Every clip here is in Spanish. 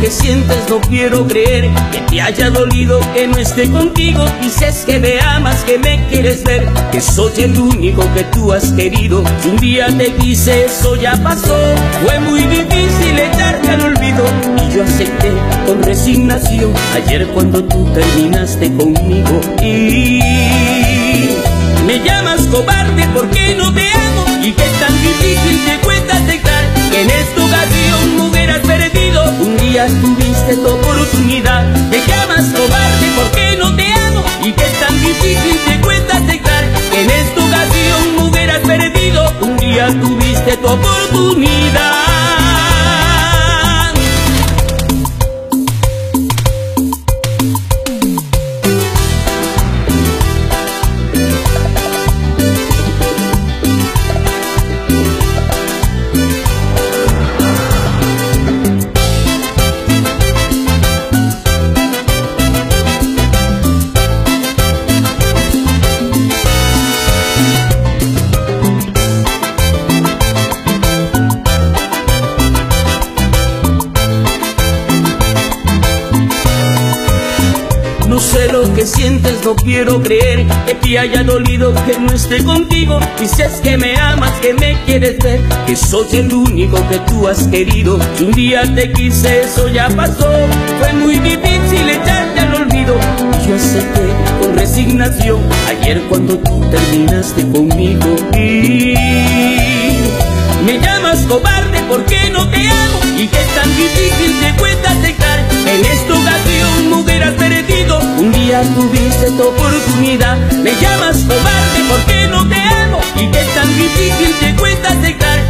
que sientes, no quiero creer que te haya dolido que no esté contigo. Dices que me amas, que me quieres ver, que soy el único que tú has querido. Un día te quise, eso ya pasó. Fue muy difícil echarte al olvido y yo acepté con resignación. Ayer cuando tú terminaste conmigo y me llamas cobarde porque no te amo y que tan difícil te oportunidad. Lo que sientes, no quiero creer que te haya dolido que no esté contigo. Dices que me amas, que me quieres ver, que soy el único que tú has querido. Un día te quise, eso ya pasó. Fue muy difícil echarte al olvido. Yo acepté con resignación ayer cuando tú terminaste conmigo. Y me llamas cobarde porque no te amo y que es tan difícil te cuesta aceptar. En esta Tuviste tu oportunidad. Me llamas cobarde porque no te amo y que es tan difícil te cuesta aceptar.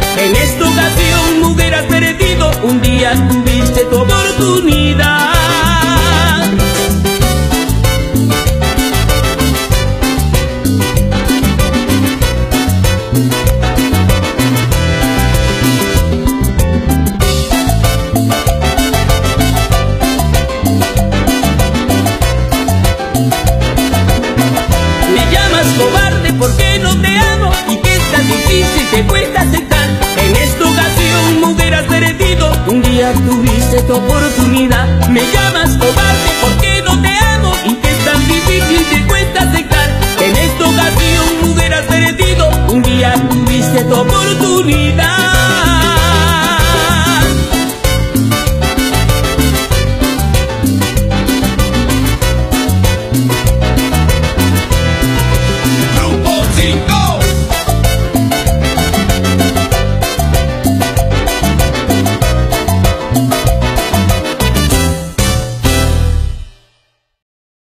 y que es tan difícil te cuesta aceptar. En esta ocasión no hubieras perdido, un día tuviste tu oportunidad. Me llamas cobarde porque no te amo y que es tan difícil te cuesta aceptar. En esta ocasión no hubieras perdido, un día tuviste tu oportunidad.